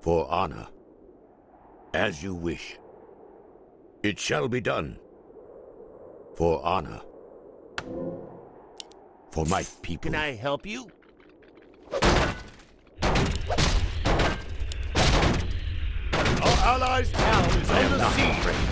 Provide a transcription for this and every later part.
For honor. As you wish. It shall be done. For honor. For my people. Can I help you? Our allies' town is the siege.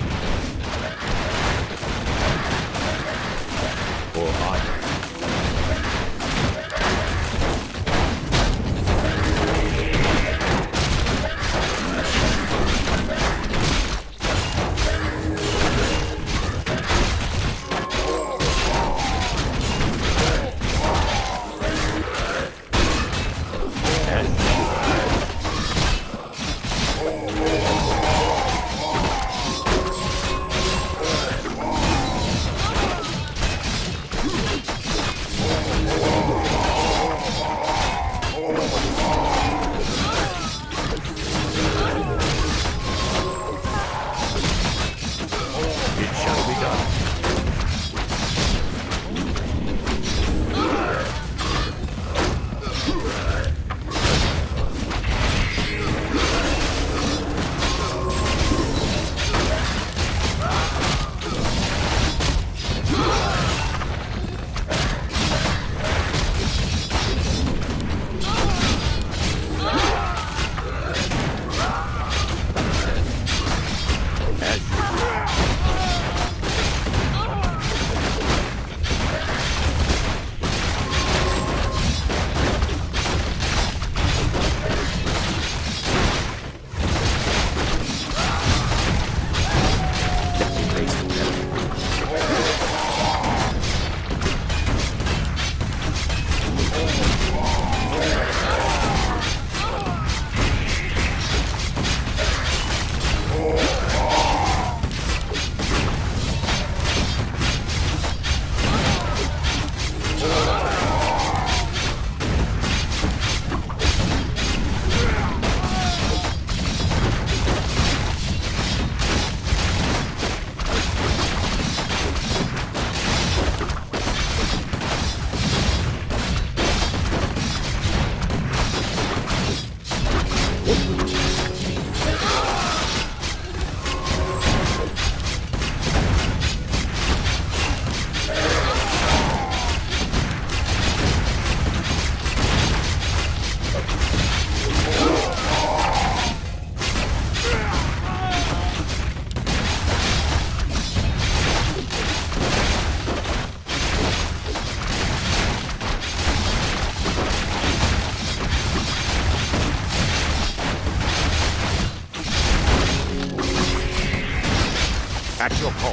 At your call.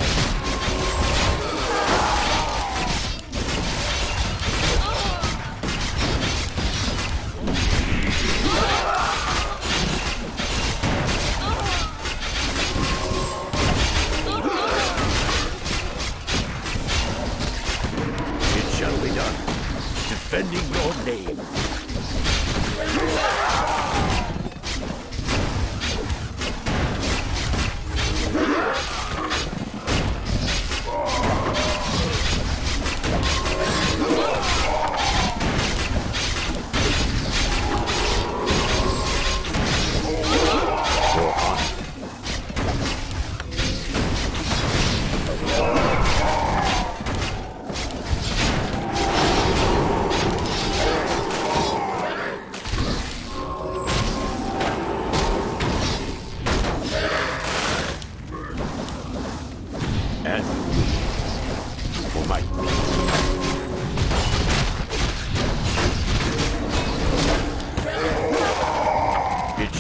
It shall be done. Defending your name.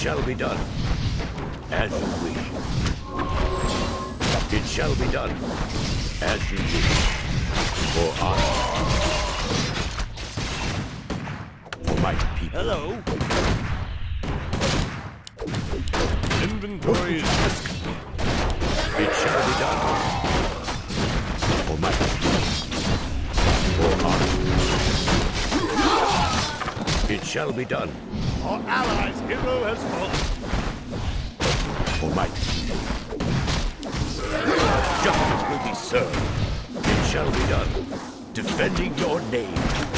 Shall be done. As you wish. It shall be done. As you wish. For honor. For my people. Hello. Inventory is It shall be done. For my people. For honor. It shall be done. Our allies' hero has fallen. For my. Justice will be served. It shall be done. Defending your name.